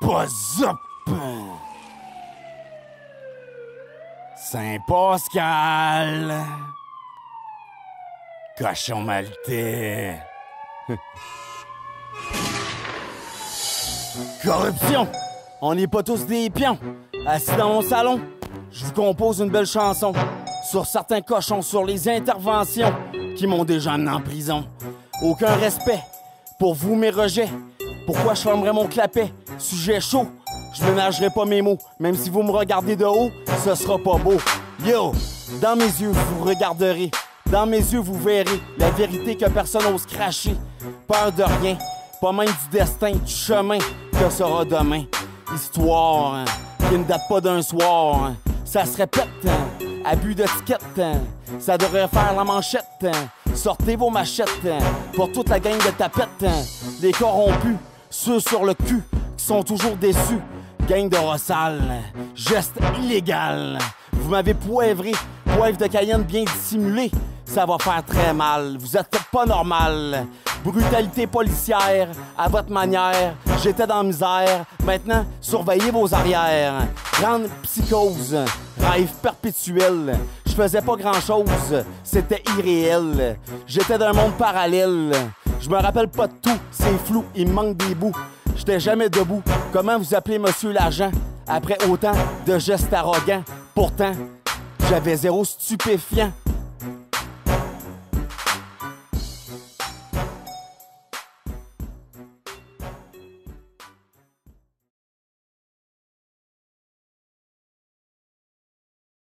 Buzz! Saint-Pascal! Cochon maltais! Corruption! On n'est pas tous des pions! Assis dans mon salon, je vous compose une belle chanson sur certains cochons, sur les interventions qui m'ont déjà amené en prison. Aucun respect pour vous, mes rejets. Pourquoi je fermerais mon clapet? Sujet chaud, je ménagerai pas mes mots. Même si vous me regardez de haut, ce sera pas beau. Yo, dans mes yeux, vous regarderez. Dans mes yeux, vous verrez la vérité que personne n'ose cracher. Peur de rien, pas même du destin, du chemin que sera demain. Histoire hein, qui ne date pas d'un soir. hein. Ça se répète, hein. abus d'étiquette. hein. Ça devrait faire la manchette. Sortez vos machettes pour toute la gang de tapettes. Les corrompus, ceux sur le cul, qui sont toujours déçus. Gang de Rossal, geste illégal. Vous m'avez poivré, poivre de Cayenne bien dissimulé. Ça va faire très mal, vous êtes pas normal. Brutalité policière, à votre manière. J'étais dans la misère, maintenant surveillez vos arrières. Grande psychose, rêve perpétuel. Je faisais pas grand chose, c'était irréel. J'étais d'un monde parallèle. Je me rappelle pas de tout, c'est flou, il manque des bouts. J'étais jamais debout. Comment vous appelez Monsieur l'agent après autant de gestes arrogants? Pourtant, j'avais zéro stupéfiant.